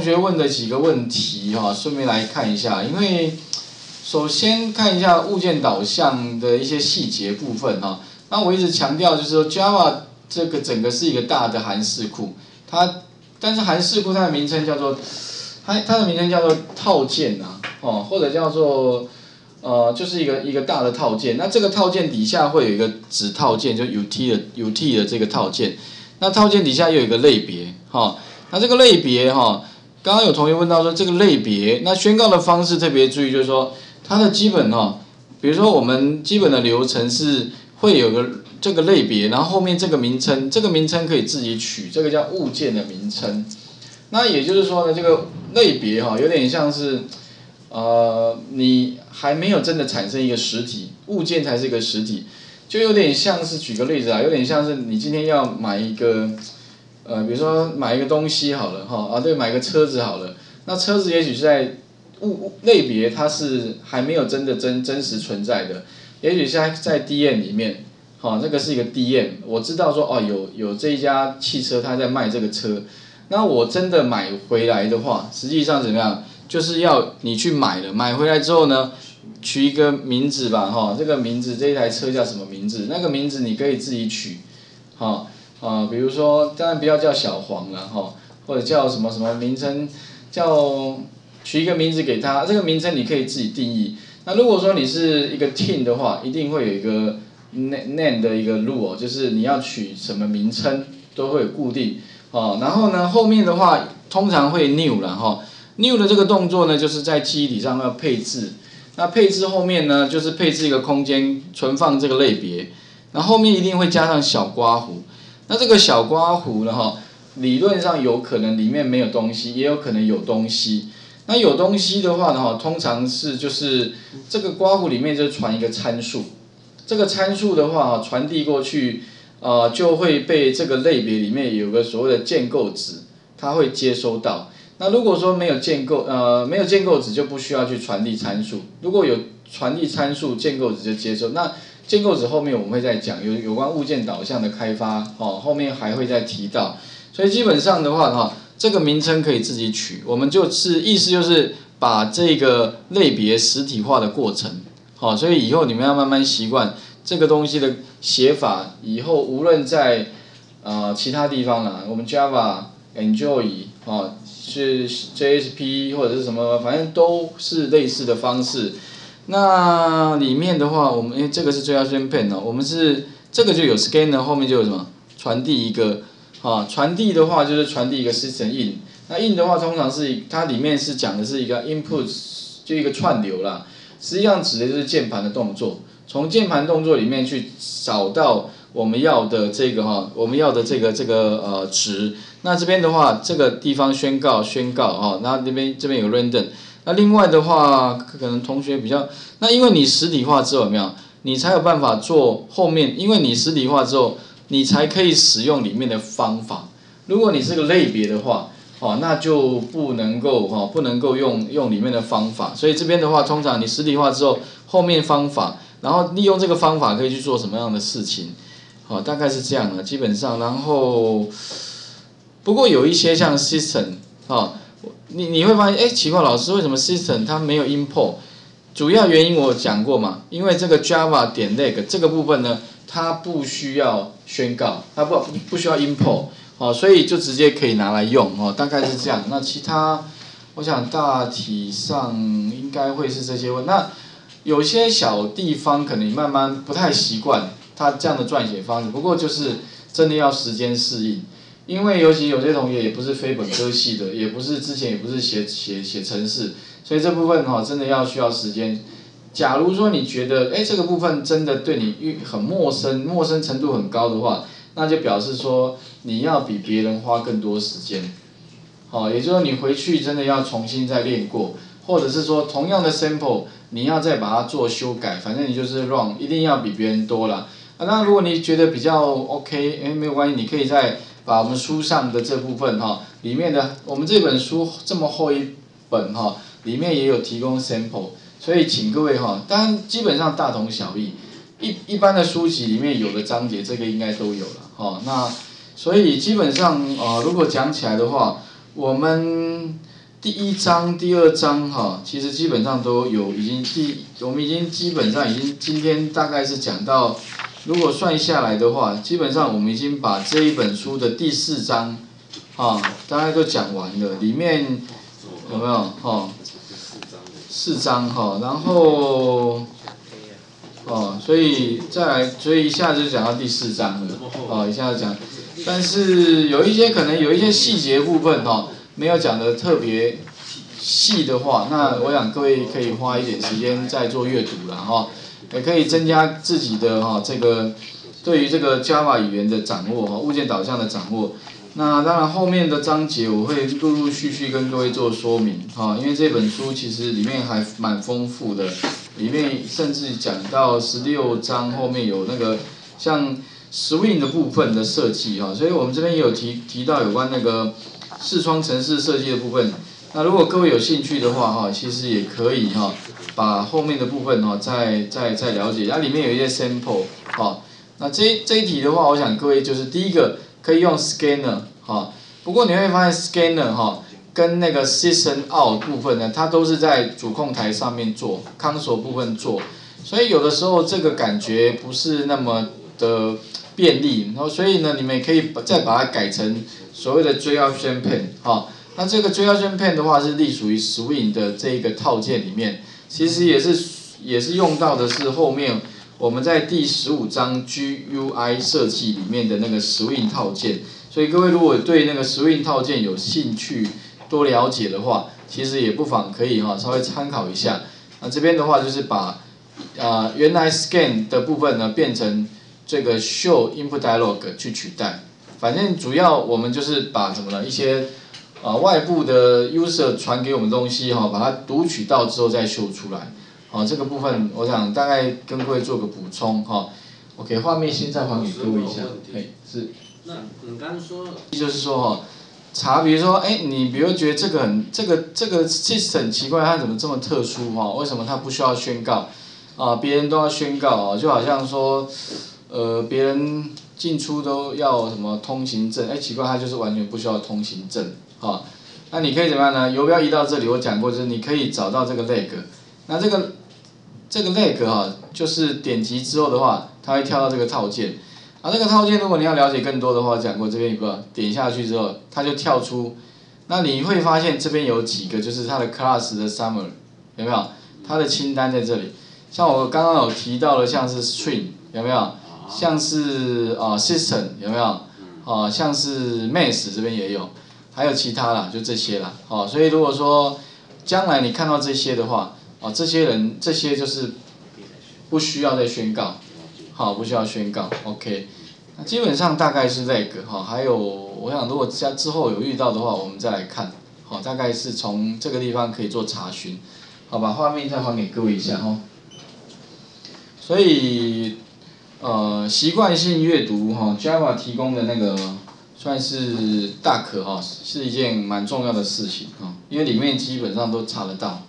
同学问的几个问题哈，顺便来看一下，因为首先看一下物件导向的一些细节部分哈。那我一直强调就是说，Java 这个整个是一个大的函式库，它但是函式库它的名称叫做它它的名称叫做套件呐，哦或者叫做呃就是一个一个大的套件。那这个套件底下会有一个子套件，就 Ut 的 Ut 的这个套件。那套件底下又有一个类别哈。那这个类别哈，刚刚有同学问到说这个类别，那宣告的方式特别注意，就是说它的基本哈，比如说我们基本的流程是会有个这个类别，然后后面这个名称，这个名称可以自己取，这个叫物件的名称。那也就是说呢，这个类别哈，有点像是呃，你还没有真的产生一个实体物件才是一个实体，就有点像是举个例子啊，有点像是你今天要买一个。呃，比如说买一个东西好了哈，啊对，买个车子好了，那车子也许是在物物类别它是还没有真的真真实存在的，也许是在在 D M 里面，好，那个是一个 D M，我知道说哦有有这一家汽车它在卖这个车，那我真的买回来的话，实际上怎么样，就是要你去买了，买回来之后呢，取一个名字吧哈，这个名字这一台车叫什么名字？那个名字你可以自己取，好。啊，比如说，当然不要叫小黄了哈，或者叫什么什么名称，叫取一个名字给他，这个名称你可以自己定义。那如果说你是一个 team 的话，一定会有一个 name 的一个 rule，就是你要取什么名称都会固定。哦，然后呢，后面的话通常会 new 了哈，new 的这个动作呢，就是在记忆体上要配置。那配置后面呢，就是配置一个空间存放这个类别，那后面一定会加上小刮胡。那这个小刮胡呢？哈，理论上有可能里面没有东西，也有可能有东西。那有东西的话呢？哈，通常是就是这个刮胡里面就传一个参数，这个参数的话，传递过去，呃，就会被这个类别里面有个所谓的建构值，它会接收到。那如果说没有建构，呃，没有建构值就不需要去传递参数。如果有传递参数，建构值就接收。那建构子后面我们会再讲有有关物件导向的开发哦，后面还会再提到，所以基本上的话哈，这个名称可以自己取，我们就是意思就是把这个类别实体化的过程，好，所以以后你们要慢慢习惯这个东西的写法，以后无论在呃其他地方啦，我们 Java Enjoy 啊是 JSP 或者是什么，反正都是类似的方式。那里面的话，我们因为这个是最要先 pen 哦，我们是这个就有 scanner，后面就有什么传递一个，啊，传递的话就是传递一个 system in，那 in 的话通常是它里面是讲的是一个 input，就一个串流啦，实际上指的就是键盘的动作，从键盘动作里面去找到我们要的这个哈，我们要的这个这个呃值，那这边的话这个地方宣告宣告哈，那这边这边有 random。那另外的话，可能同学比较，那因为你实体化之后有没有？你才有办法做后面，因为你实体化之后，你才可以使用里面的方法。如果你是个类别的话，哦，那就不能够哈，不能够用用里面的方法。所以这边的话，通常你实体化之后，后面方法，然后利用这个方法可以去做什么样的事情？哦，大概是这样的，基本上，然后不过有一些像 system 啊。你你会发现，哎，奇怪，老师为什么 system 它没有 import？主要原因我讲过嘛，因为这个 java 点 leg 这个部分呢，它不需要宣告，它不不需要 import，哦，所以就直接可以拿来用，哦，大概是这样。那其他，我想大体上应该会是这些问。那有些小地方可能慢慢不太习惯它这样的撰写方式，不过就是真的要时间适应。因为尤其有些同学也不是非本科系的，也不是之前也不是写写写程式，所以这部分哈真的要需要时间。假如说你觉得哎这个部分真的对你很陌生，陌生程度很高的话，那就表示说你要比别人花更多时间。好，也就是说你回去真的要重新再练过，或者是说同样的 sample 你要再把它做修改，反正你就是 wrong，一定要比别人多了。啊那如果你觉得比较 OK，哎没有关系，你可以在。把我们书上的这部分哈，里面的我们这本书这么厚一本哈，里面也有提供 sample，所以请各位哈，当然基本上大同小异，一一般的书籍里面有的章节这个应该都有了哈，那所以基本上啊，如果讲起来的话，我们第一章、第二章哈，其实基本上都有已经第，我们已经基本上已经今天大概是讲到，如果算下来的话，基本上我们已经把这一本书的第四章，啊，大概都讲完了，里面有没有哈？四章哈，然后，哦，所以再来，所以一下就讲到第四章了，哦，一下子讲，但是有一些可能有一些细节部分哈。没有讲的特别细的话，那我想各位可以花一点时间再做阅读了哈，也可以增加自己的哈这个对于这个 Java 语言的掌握哈，物件导向的掌握。那当然后面的章节我会陆陆续续跟各位做说明哈，因为这本书其实里面还蛮丰富的，里面甚至讲到十六章后面有那个像 Swing 的部分的设计哈，所以我们这边也有提提到有关那个。视窗城市设计的部分，那如果各位有兴趣的话哈，其实也可以哈，把后面的部分哈再再再了解，它里面有一些 sample 哈。那这这一题的话，我想各位就是第一个可以用 scanner 哈，不过你会发现 scanner 哈跟那个 system out 部分呢，它都是在主控台上面做，console 部分做，所以有的时候这个感觉不是那么的便利，然后所以呢，你们也可以再把它改成。所谓的追要宣片，哈，那这个追要宣片的话是隶属于 Swing 的这一个套件里面，其实也是也是用到的是后面我们在第十五章 GUI 设计里面的那个 Swing 套件，所以各位如果对那个 Swing 套件有兴趣多了解的话，其实也不妨可以哈稍微参考一下。那这边的话就是把啊原来 Scan 的部分呢变成这个 Show Input Dialog 去取代。反正主要我们就是把什么呢？一些啊外部的 user 传给我们东西哈，把它读取到之后再秀出来。好，这个部分我想大概跟各位做个补充哈。OK，画面先再还给各位一下。哎，是。那你刚刚说，就是说哈，查，比如说哎，你比如觉得这个很这个这个其实很奇怪，它怎么这么特殊哈？为什么它不需要宣告？啊，别人都要宣告啊，就好像说呃别人。进出都要什么通行证？哎，奇怪，它就是完全不需要通行证，哈。那你可以怎么样呢？游标移到这里，我讲过，就是你可以找到这个 leg。那这个这个 leg 哈，就是点击之后的话，它会跳到这个套件。啊，这个套件如果你要了解更多的话，讲过这边有个点下去之后，它就跳出。那你会发现这边有几个，就是它的 class 的 summer 有没有？它的清单在这里。像我刚刚有提到的，像是 string 有没有？像是啊，system 有没有？啊，像是 mass 这边也有，还有其他啦，就这些啦。哦，所以如果说将来你看到这些的话，啊，这些人这些就是不需要再宣告，好，不需要宣告，OK。那基本上大概是这个哈，还有我想如果在之后有遇到的话，我们再来看，好，大概是从这个地方可以做查询，好，把画面再还给各位一下哈。所以。呃，习惯性阅读哈，Java 提供的那个算是大可哈，是一件蛮重要的事情哈，因为里面基本上都查得到。